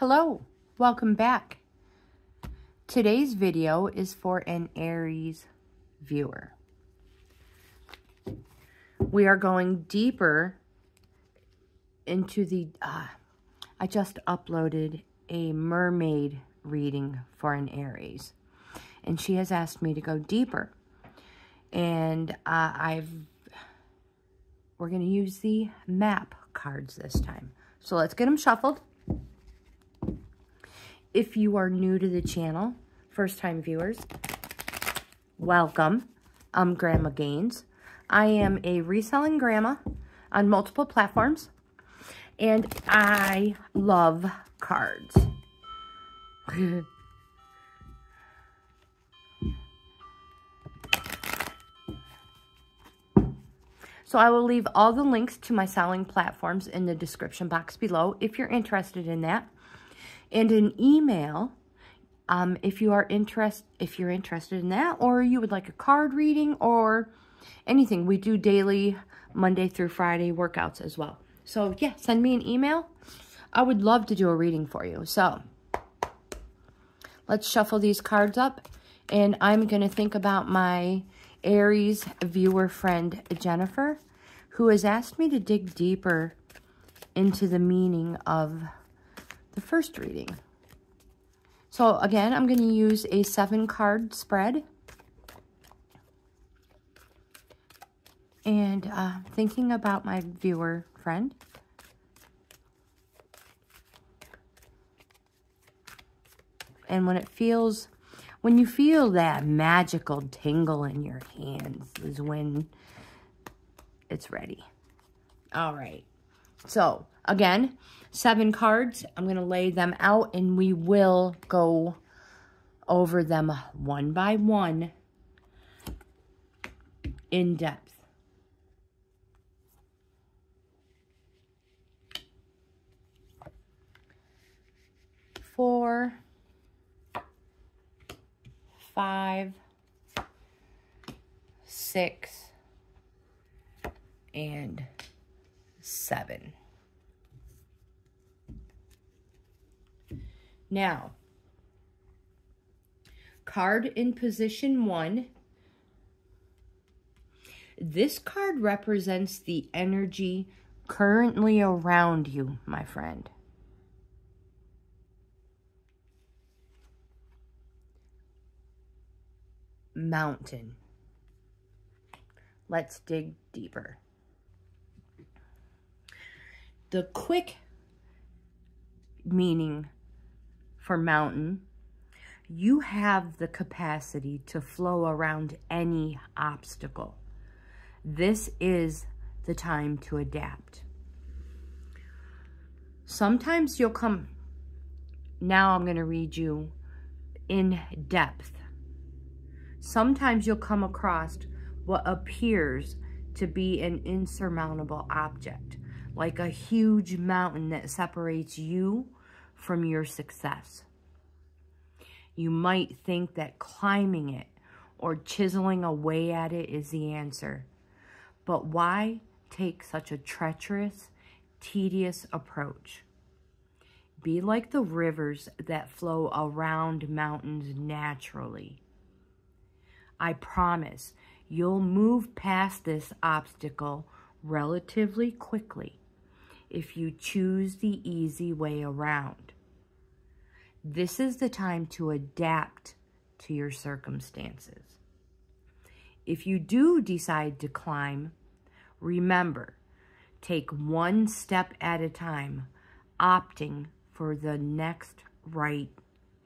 Hello, welcome back. Today's video is for an Aries viewer. We are going deeper into the, uh, I just uploaded a mermaid reading for an Aries. And she has asked me to go deeper. And uh, I've, we're going to use the map cards this time. So let's get them shuffled. If you are new to the channel, first time viewers, welcome. I'm Grandma Gainz. I am a reselling grandma on multiple platforms. And I love cards. So I will leave all the links to my selling platforms in the description box below if you're interested in that. And an email um, if you are interest if you're interested in that or you would like a card reading or anything. We do daily Monday through Friday workouts as well. So yeah, send me an email. I would love to do a reading for you. So let's shuffle these cards up and I'm going to think about my Aries viewer friend Jennifer, who has asked me to dig deeper into the meaning of the first reading. So again, I'm going to use a seven card spread. And uh, thinking about my viewer friend. And when it feels when you feel that magical tingle in your hands is when it's ready. All right. So, again, seven cards. I'm going to lay them out and we will go over them one by one in depth. Four, five, six, and seven. Now, card in position one. This card represents the energy currently around you, my friend. mountain. Let's dig deeper. The quick meaning for mountain, you have the capacity to flow around any obstacle. This is the time to adapt. Sometimes you'll come, now I'm going to read you in depth Sometimes you'll come across what appears to be an insurmountable object, like a huge mountain that separates you from your success. You might think that climbing it or chiseling away at it is the answer. But why take such a treacherous, tedious approach? Be like the rivers that flow around mountains naturally. I promise you'll move past this obstacle relatively quickly if you choose the easy way around. This is the time to adapt to your circumstances. If you do decide to climb, remember, take one step at a time, opting for the next right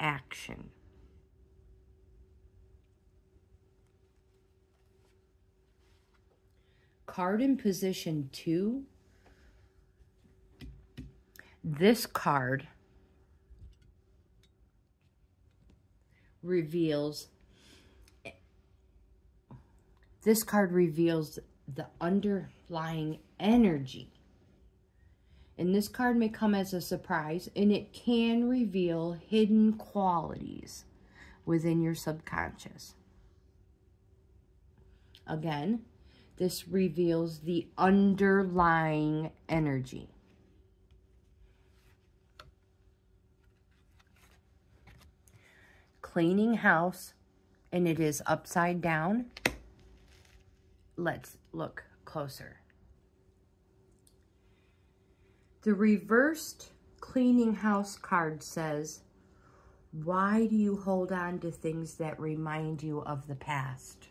action. card in position two, this card reveals, this card reveals the underlying energy. And this card may come as a surprise, and it can reveal hidden qualities within your subconscious. Again, this reveals the underlying energy. Cleaning house and it is upside down, let's look closer. The reversed cleaning house card says, why do you hold on to things that remind you of the past?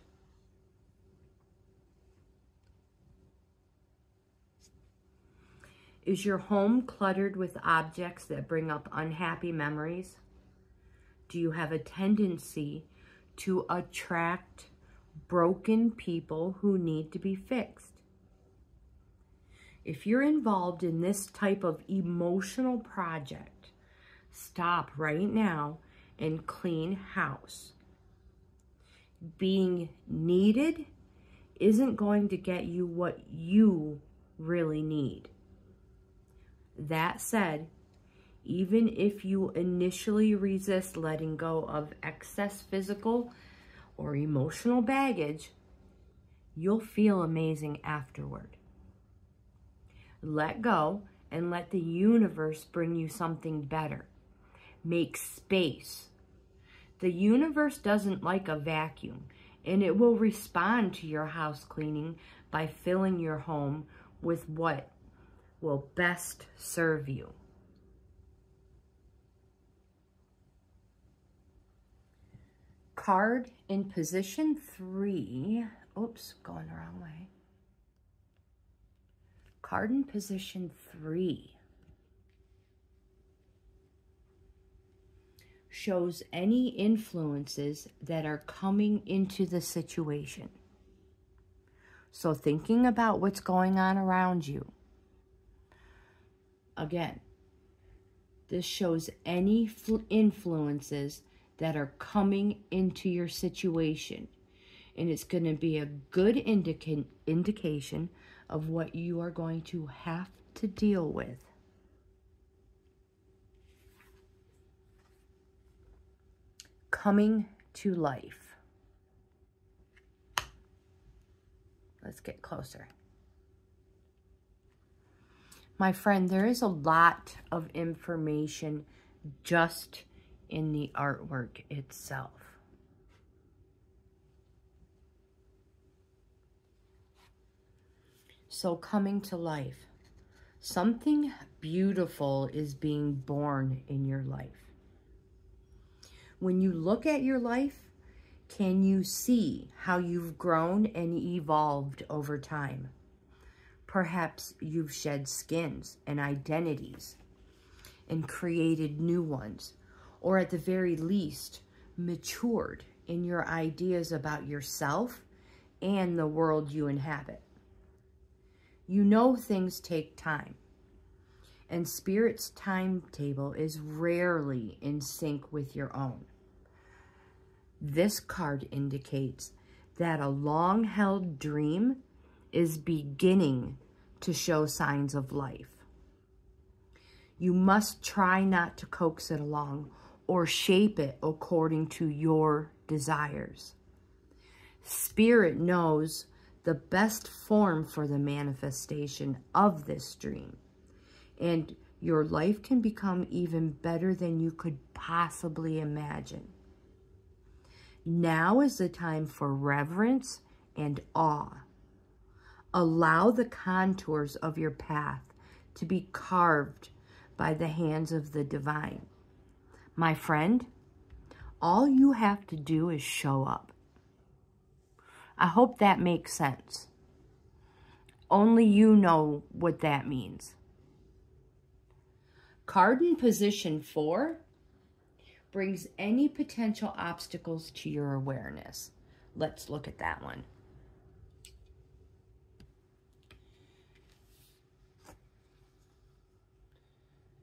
Is your home cluttered with objects that bring up unhappy memories? Do you have a tendency to attract broken people who need to be fixed? If you're involved in this type of emotional project, stop right now and clean house. Being needed isn't going to get you what you really need. That said, even if you initially resist letting go of excess physical or emotional baggage, you'll feel amazing afterward. Let go and let the universe bring you something better. Make space. The universe doesn't like a vacuum, and it will respond to your house cleaning by filling your home with what will best serve you. Card in position three. Oops, going the wrong way. Card in position three shows any influences that are coming into the situation. So thinking about what's going on around you, Again, this shows any influences that are coming into your situation. And it's going to be a good indica indication of what you are going to have to deal with. Coming to life. Let's get closer. My friend, there is a lot of information just in the artwork itself. So coming to life, something beautiful is being born in your life. When you look at your life, can you see how you've grown and evolved over time? Perhaps you've shed skins and identities and created new ones, or at the very least, matured in your ideas about yourself and the world you inhabit. You know things take time, and Spirit's timetable is rarely in sync with your own. This card indicates that a long-held dream is beginning to show signs of life. You must try not to coax it along or shape it according to your desires. Spirit knows the best form for the manifestation of this dream. And your life can become even better than you could possibly imagine. Now is the time for reverence and awe Allow the contours of your path to be carved by the hands of the divine. My friend, all you have to do is show up. I hope that makes sense. Only you know what that means. Card in position four brings any potential obstacles to your awareness. Let's look at that one.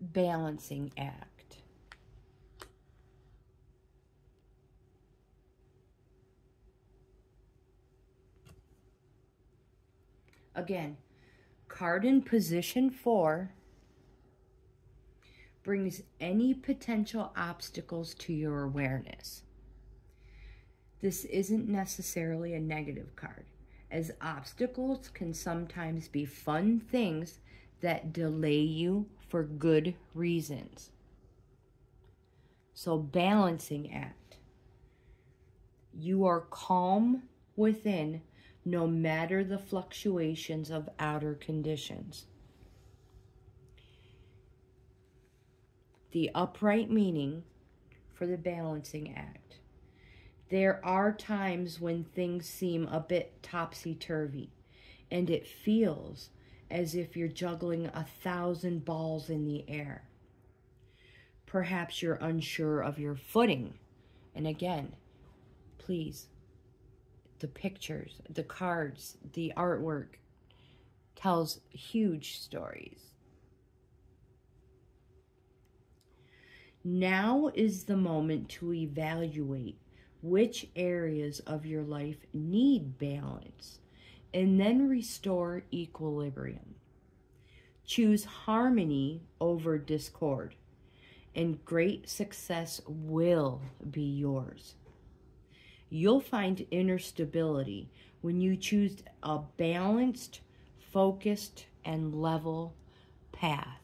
balancing act. Again, card in position four brings any potential obstacles to your awareness. This isn't necessarily a negative card, as obstacles can sometimes be fun things that delay you for good reasons. So balancing act. You are calm within no matter the fluctuations of outer conditions. The upright meaning for the balancing act. There are times when things seem a bit topsy turvy, and it feels as if you're juggling a thousand balls in the air. Perhaps you're unsure of your footing. And again, please the pictures, the cards, the artwork tells huge stories. Now is the moment to evaluate which areas of your life need balance and then restore equilibrium. Choose harmony over discord, and great success will be yours. You'll find inner stability when you choose a balanced, focused, and level path.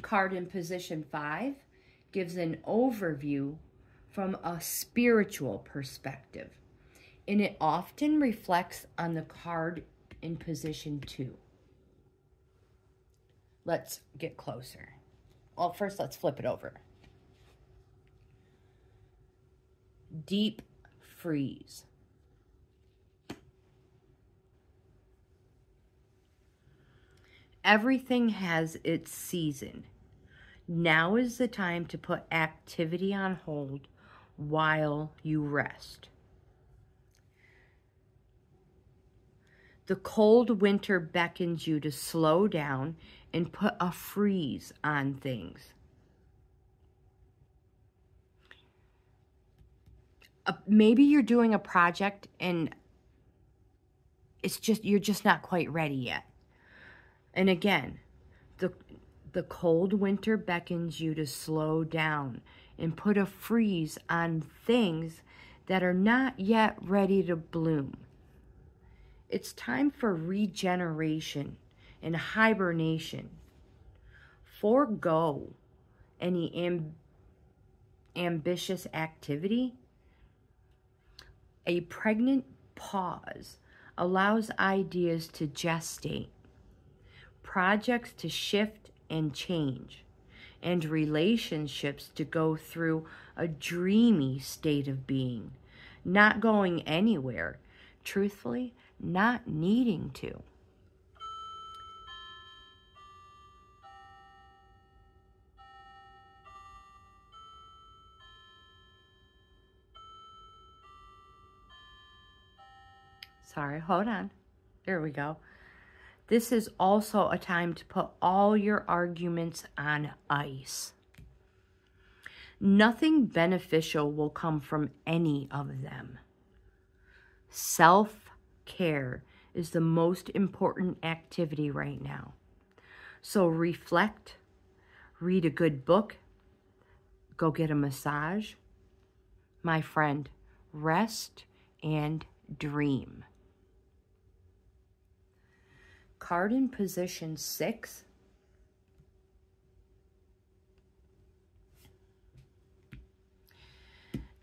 Card in position five gives an overview from a spiritual perspective, and it often reflects on the card in position two. Let's get closer. Well, first let's flip it over. Deep freeze. Everything has its season. Now is the time to put activity on hold while you rest. The cold winter beckons you to slow down and put a freeze on things. A, maybe you're doing a project and it's just you're just not quite ready yet. And again, the the cold winter beckons you to slow down and put a freeze on things that are not yet ready to bloom. It's time for regeneration and hibernation. Forego any amb ambitious activity a pregnant pause allows ideas to gestate, projects to shift and change, and relationships to go through a dreamy state of being, not going anywhere, truthfully, not needing to. Sorry, hold on. There we go. This is also a time to put all your arguments on ice. Nothing beneficial will come from any of them. Self-care is the most important activity right now. So reflect, read a good book, go get a massage. My friend, rest and dream card in position six.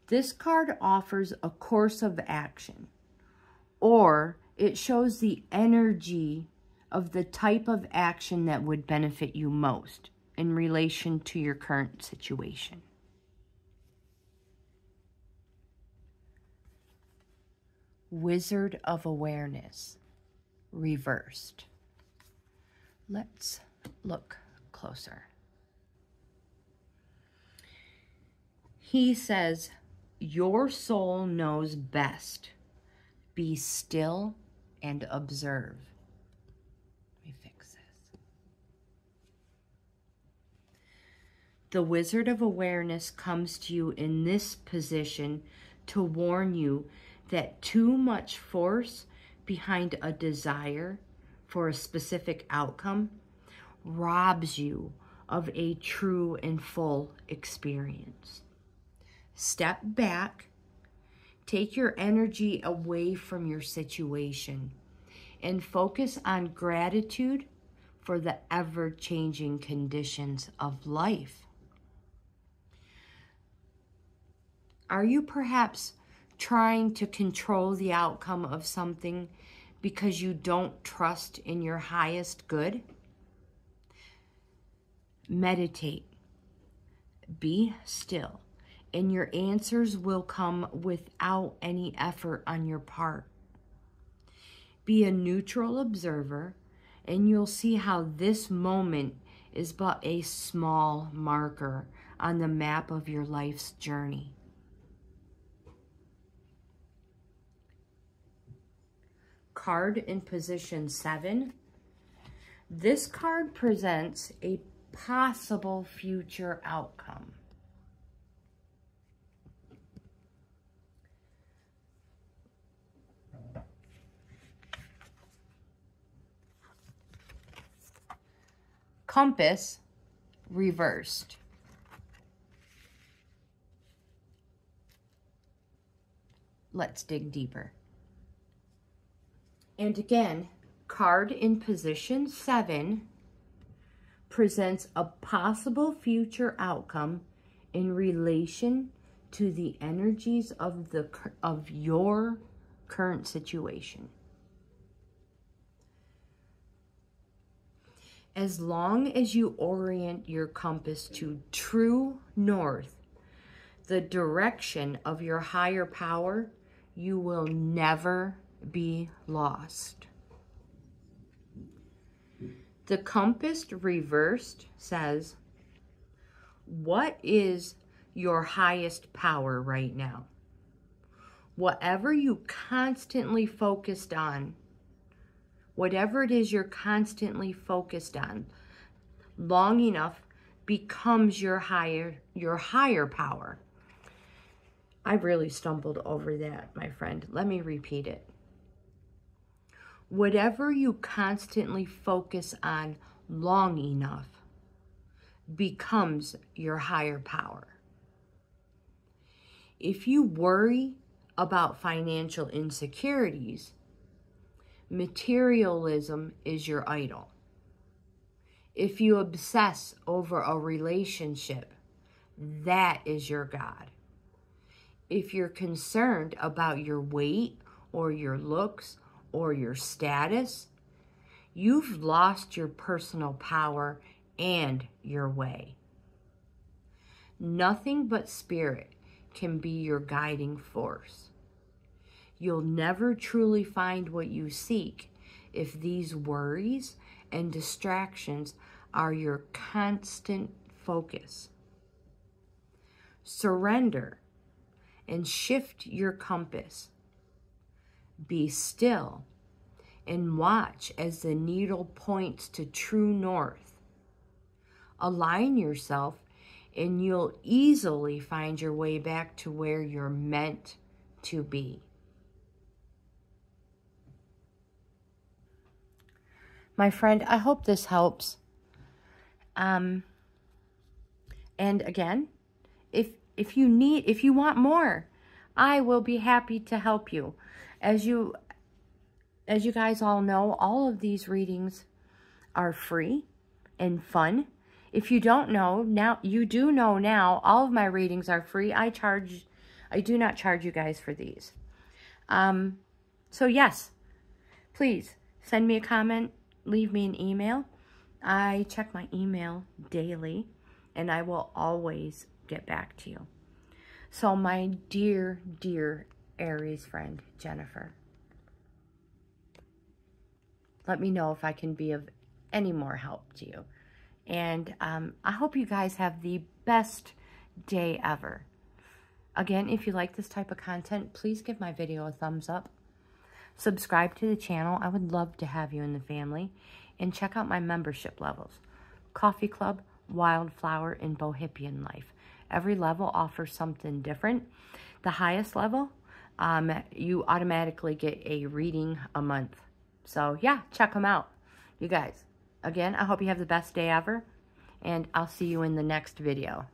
This card offers a course of action, or it shows the energy of the type of action that would benefit you most in relation to your current situation. Wizard of Awareness, reversed. Let's look closer. He says, Your soul knows best. Be still and observe. Let me fix this. The Wizard of Awareness comes to you in this position to warn you that too much force behind a desire for a specific outcome robs you of a true and full experience. Step back, take your energy away from your situation, and focus on gratitude for the ever changing conditions of life. Are you perhaps trying to control the outcome of something because you don't trust in your highest good? Meditate. Be still, and your answers will come without any effort on your part. Be a neutral observer, and you'll see how this moment is but a small marker on the map of your life's journey. Card in position seven. This card presents a possible future outcome. Compass reversed. Let's dig deeper. And again, card in position seven presents a possible future outcome in relation to the energies of the of your current situation. As long as you orient your compass to true north, the direction of your higher power, you will never be lost. The compass reversed says, what is your highest power right now? Whatever you constantly focused on, whatever it is you're constantly focused on, long enough becomes your higher your higher power. I really stumbled over that, my friend. Let me repeat it whatever you constantly focus on long enough becomes your higher power. If you worry about financial insecurities, materialism is your idol. If you obsess over a relationship, that is your God. If you're concerned about your weight or your looks or your status, you've lost your personal power and your way. Nothing but spirit can be your guiding force. You'll never truly find what you seek if these worries and distractions are your constant focus. Surrender and shift your compass be still and watch as the needle points to true north. Align yourself and you'll easily find your way back to where you're meant to be. My friend, I hope this helps. Um, and again, if if you need, if you want more, I will be happy to help you. As you, as you guys all know, all of these readings are free and fun. If you don't know, now you do know now, all of my readings are free. I charge, I do not charge you guys for these. Um, so yes, please send me a comment, leave me an email. I check my email daily and I will always get back to you. So my dear, dear Aries friend, Jennifer. Let me know if I can be of any more help to you. And um, I hope you guys have the best day ever. Again, if you like this type of content, please give my video a thumbs up. Subscribe to the channel. I would love to have you in the family. And check out my membership levels. Coffee Club, Wildflower, and Bohippian Life. Every level offers something different. The highest level um, you automatically get a reading a month. So yeah, check them out. You guys, again, I hope you have the best day ever, and I'll see you in the next video.